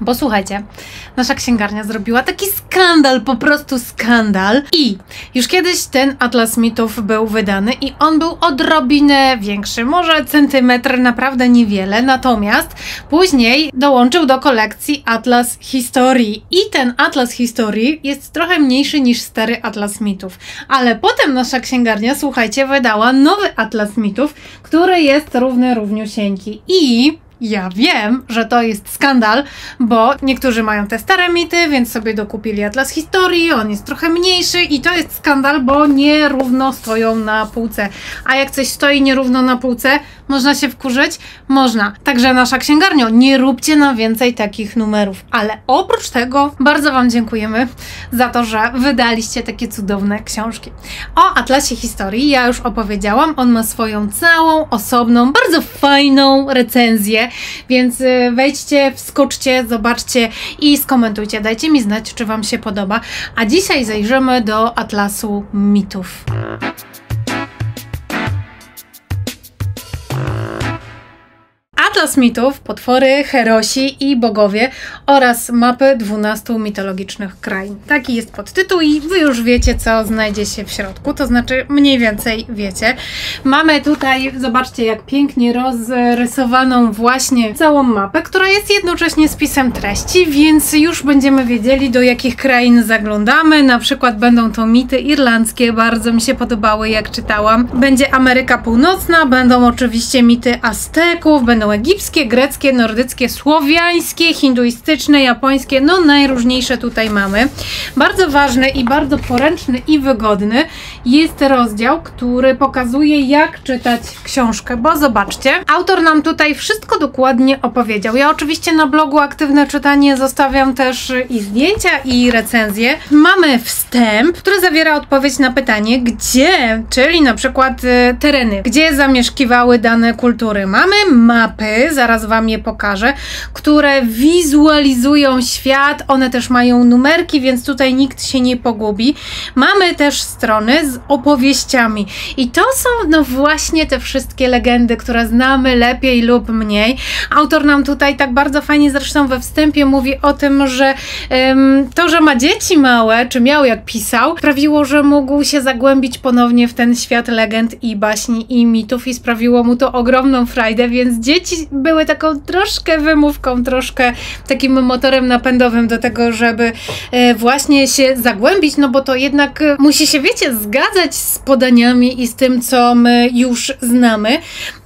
Bo słuchajcie, nasza księgarnia zrobiła taki skandal, po prostu skandal. I już kiedyś ten Atlas Mitów był wydany i on był odrobinę większy, może centymetr, naprawdę niewiele. Natomiast później dołączył do kolekcji Atlas Historii. I ten Atlas Historii jest trochę mniejszy niż stary Atlas Mitów. Ale potem nasza księgarnia, słuchajcie, wydała nowy Atlas Mitów, który jest równy równiusieńki. I ja wiem, że to jest skandal, bo niektórzy mają te stare mity, więc sobie dokupili Atlas Historii, on jest trochę mniejszy i to jest skandal, bo nierówno stoją na półce. A jak coś stoi nierówno na półce, można się wkurzyć? Można. Także nasza księgarnio, nie róbcie na więcej takich numerów. Ale oprócz tego bardzo Wam dziękujemy za to, że wydaliście takie cudowne książki. O Atlasie Historii ja już opowiedziałam. On ma swoją całą, osobną, bardzo fajną recenzję, więc y, wejdźcie, wskoczcie, zobaczcie i skomentujcie. Dajcie mi znać, czy Wam się podoba. A dzisiaj zajrzymy do Atlasu Mitów. Atlas mitów, potwory, herosi i bogowie oraz mapy 12 mitologicznych krain. Taki jest podtytuł i wy już wiecie, co znajdzie się w środku, to znaczy mniej więcej wiecie. Mamy tutaj, zobaczcie, jak pięknie rozrysowaną właśnie całą mapę, która jest jednocześnie spisem treści, więc już będziemy wiedzieli, do jakich krain zaglądamy. Na przykład będą to mity irlandzkie, bardzo mi się podobały, jak czytałam. Będzie Ameryka Północna, będą oczywiście mity Azteków, będą egipskie, greckie, nordyckie, słowiańskie, hinduistyczne, japońskie, no najróżniejsze tutaj mamy. Bardzo ważny i bardzo poręczny i wygodny jest rozdział, który pokazuje jak czytać książkę, bo zobaczcie, autor nam tutaj wszystko dokładnie opowiedział. Ja oczywiście na blogu Aktywne Czytanie zostawiam też i zdjęcia i recenzje. Mamy wstęp, który zawiera odpowiedź na pytanie, gdzie, czyli na przykład y, tereny, gdzie zamieszkiwały dane kultury. Mamy mapy, zaraz Wam je pokażę, które wizualizują świat. One też mają numerki, więc tutaj nikt się nie pogubi. Mamy też strony z opowieściami. I to są no właśnie te wszystkie legendy, które znamy lepiej lub mniej. Autor nam tutaj tak bardzo fajnie zresztą we wstępie mówi o tym, że to, że ma dzieci małe, czy miał jak pisał, sprawiło, że mógł się zagłębić ponownie w ten świat legend i baśni i mitów i sprawiło mu to ogromną frajdę, więc dzieci były taką troszkę wymówką, troszkę takim motorem napędowym do tego, żeby e, właśnie się zagłębić, no bo to jednak musi się, wiecie, zgadzać z podaniami i z tym, co my już znamy.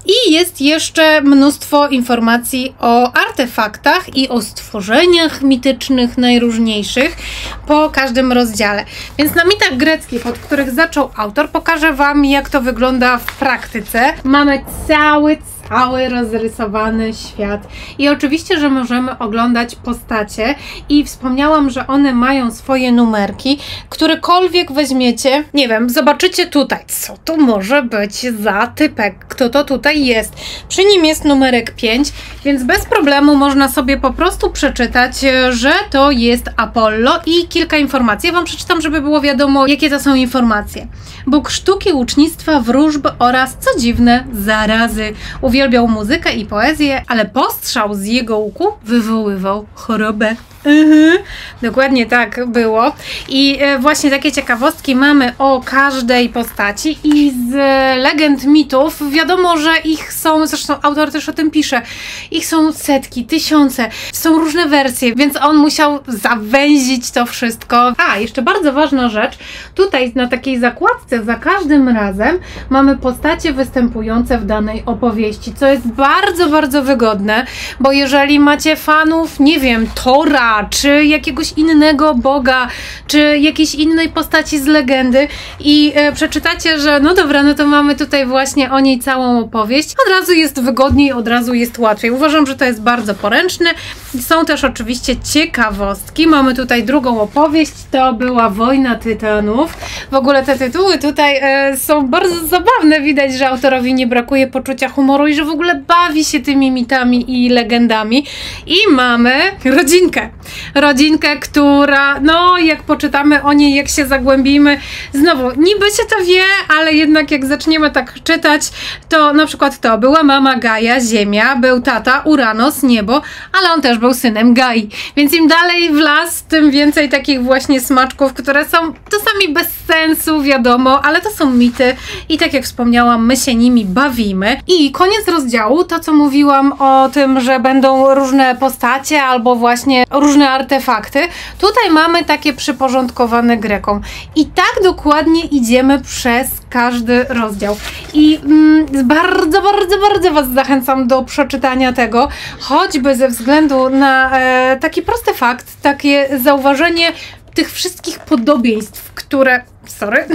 I jest jeszcze mnóstwo informacji o artefaktach i o stworzeniach mitycznych najróżniejszych po każdym rozdziale. Więc na mitach greckich, od których zaczął autor, pokażę Wam, jak to wygląda w praktyce. Mamy cały, cały rozrysowany świat. I oczywiście, że możemy oglądać postacie i wspomniałam, że one mają swoje numerki. Którykolwiek weźmiecie, nie wiem, zobaczycie tutaj, co to może być za typek, kto to tutaj jest. Przy nim jest numerek 5, więc bez problemu można sobie po prostu przeczytać, że to jest Apollo i kilka informacji. Ja Wam przeczytam, żeby było wiadomo, jakie to są informacje. Bóg sztuki, łucznictwa, wróżb oraz, co dziwne, zarazy. Uwielbiał muzykę i poezję, ale postrzał z jego łuku wywoływał chorobę. Mhm, dokładnie tak było. I e, właśnie takie ciekawostki mamy o każdej postaci i z legend mitów wiadomo, że ich są, zresztą autor też o tym pisze, ich są setki, tysiące, są różne wersje, więc on musiał zawęzić to wszystko. A, jeszcze bardzo ważna rzecz, tutaj na takiej zakładce za każdym razem mamy postacie występujące w danej opowieści, co jest bardzo, bardzo wygodne, bo jeżeli macie fanów, nie wiem, Tora, czy jakiegoś innego boga, czy jakiejś innej postaci z legendy i e, przeczytacie, że no dobra, no to mamy tutaj właśnie o niej całą opowieść, od razu jest wygodniej, od razu jest łatwiej. Uważam, że to jest bardzo poręczne. Są też oczywiście ciekawostki. Mamy tutaj drugą opowieść, to była Wojna Tytanów. W ogóle te tytuły tutaj e, są bardzo zabawne. Widać, że autorowi nie brakuje poczucia humoru i że w ogóle bawi się tymi mitami i legendami. I mamy rodzinkę. rodzinkę, która, no jak poczytamy o niej, jak się zagłębimy, znowu, niby się to wie, ale jednak jak zaczniemy tak czytać, to na przykład to była mama Gaja, Ziemia, był tata Uranos, niebo, ale on też był synem Gai. Więc im dalej w las, tym więcej takich właśnie smaczków, które są czasami bez sensu, wiadomo, ale to są mity i tak jak wspomniałam, my się nimi bawimy. I koniec rozdziału, to co mówiłam o tym, że będą różne postacie albo właśnie różne artefakty. Tutaj mamy takie przyporządkowane Grekom. I tak dokładnie idziemy przez każdy rozdział. I mm, bardzo, bardzo, bardzo Was zachęcam do przeczytania tego, choćby ze względu na e, taki prosty fakt, takie zauważenie tych wszystkich podobieństw, które sorry,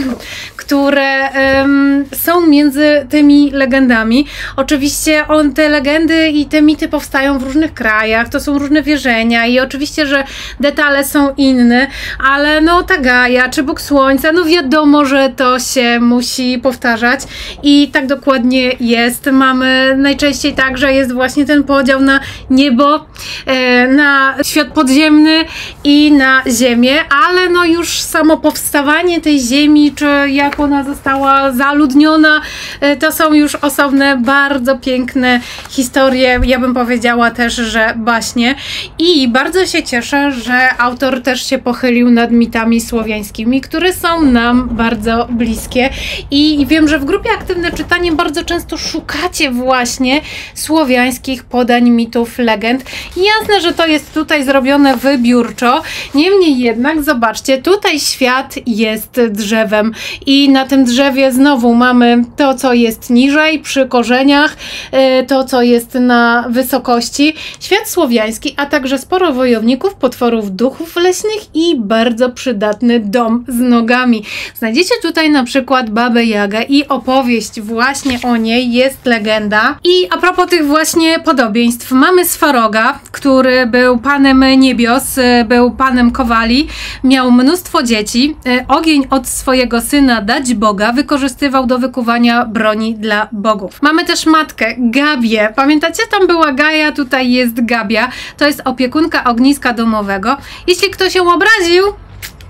które um, są między tymi legendami. Oczywiście on, te legendy i te mity powstają w różnych krajach, to są różne wierzenia i oczywiście, że detale są inne, ale no ta Gaja czy Bóg Słońca, no wiadomo, że to się musi powtarzać i tak dokładnie jest. Mamy najczęściej tak, że jest właśnie ten podział na niebo, e, na świat podziemny i na ziemię, ale no już samo powstawanie tej ziemi, czy jak ona została zaludniona, e, to są już osobne, bardzo piękne historie. Ja bym powiedziała też, że baśnie. I bardzo się cieszę, że autor też się pochylił nad mitami słowiańskimi, które są nam bardzo bliskie. I wiem, że w grupie Aktywne Czytanie bardzo często szukacie właśnie słowiańskich podań, mitów, legend. Jasne, że to jest tutaj zrobione wybiórczo. Niemniej jednak, zobaczcie, tutaj świat jest drzewem i na tym drzewie znowu mamy to, co jest niżej, przy korzeniach, e, to, co jest na wysokości, świat słowiański, a także sporo wojowników, potworów duchów leśnych i bardzo przydatny dom z nogami. Znajdziecie tutaj na przykład Babę Jagę i opowieść właśnie o niej, jest legenda. I a propos tych właśnie podobieństw, mamy Swaroga, który był panem niebios, e, był panem Kowali, miał mnóstwo dzieci, e, ogień od swojego syna dać Boga wykorzystywał do wykuwania broni dla bogów. Mamy też matkę, Gabię. Pamiętacie, tam była Gaja, tutaj jest Gabia. To jest opiekunka ogniska domowego. Jeśli ktoś się obraził,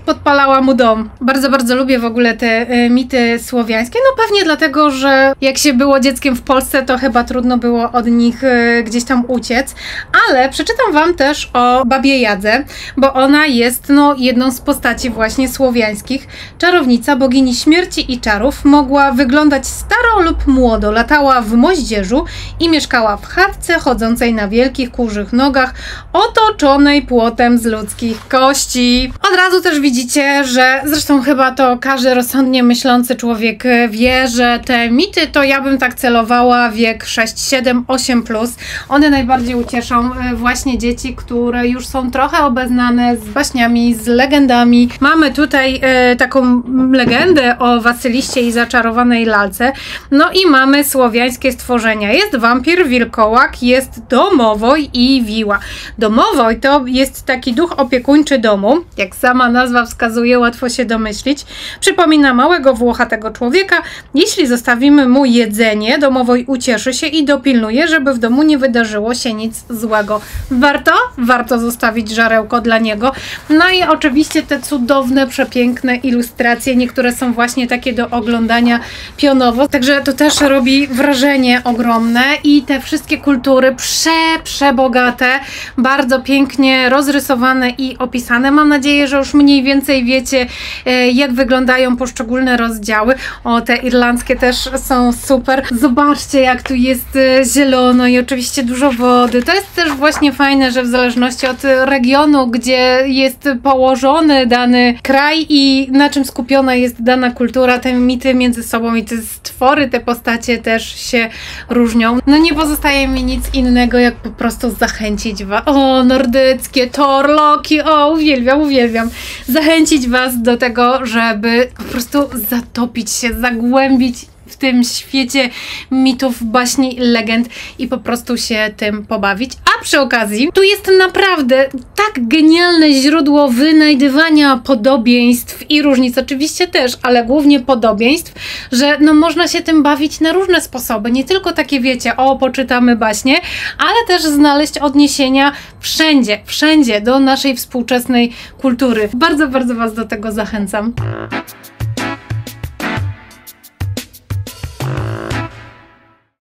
podpalała mu dom. Bardzo, bardzo lubię w ogóle te y, mity słowiańskie. No pewnie dlatego, że jak się było dzieckiem w Polsce, to chyba trudno było od nich y, gdzieś tam uciec. Ale przeczytam wam też o babie Jadze, bo ona jest no, jedną z postaci właśnie słowiańskich. Czarownica, bogini śmierci i czarów, mogła wyglądać staro lub młodo. Latała w moździerzu i mieszkała w chatce chodzącej na wielkich kurzych nogach, otoczonej płotem z ludzkich kości. Od razu też widzimy widzicie, że zresztą chyba to każdy rozsądnie myślący człowiek e, wie, że te mity to ja bym tak celowała wiek 6, 7, 8 plus. One najbardziej ucieszą e, właśnie dzieci, które już są trochę obeznane z baśniami, z legendami. Mamy tutaj e, taką legendę o Wasyliście i zaczarowanej lalce. No i mamy słowiańskie stworzenia. Jest wampir, wilkołak, jest domowoj i wiła. Domowoj to jest taki duch opiekuńczy domu, jak sama nazwa wskazuje, łatwo się domyślić. Przypomina małego włochatego człowieka. Jeśli zostawimy mu jedzenie, domowoj ucieszy się i dopilnuje, żeby w domu nie wydarzyło się nic złego. Warto? Warto zostawić żarełko dla niego. No i oczywiście te cudowne, przepiękne ilustracje. Niektóre są właśnie takie do oglądania pionowo. Także to też robi wrażenie ogromne i te wszystkie kultury prze, przebogate, bardzo pięknie rozrysowane i opisane. Mam nadzieję, że już mniej więcej wiecie, e, jak wyglądają poszczególne rozdziały. O, te irlandzkie też są super. Zobaczcie, jak tu jest e, zielono i oczywiście dużo wody. To jest też właśnie fajne, że w zależności od regionu, gdzie jest położony dany kraj i na czym skupiona jest dana kultura, te mity między sobą i te stwory, te postacie też się różnią. No nie pozostaje mi nic innego, jak po prostu zachęcić was. O, nordyckie, Thor, Loki, o, uwielbiam, uwielbiam zachęcić Was do tego, żeby po prostu zatopić się, zagłębić w tym świecie mitów, baśni, legend i po prostu się tym pobawić. A przy okazji, tu jest naprawdę tak genialne źródło wynajdywania podobieństw i różnic, oczywiście też, ale głównie podobieństw, że no można się tym bawić na różne sposoby. Nie tylko takie wiecie, o, poczytamy baśnie, ale też znaleźć odniesienia wszędzie, wszędzie do naszej współczesnej kultury. Bardzo, bardzo Was do tego zachęcam.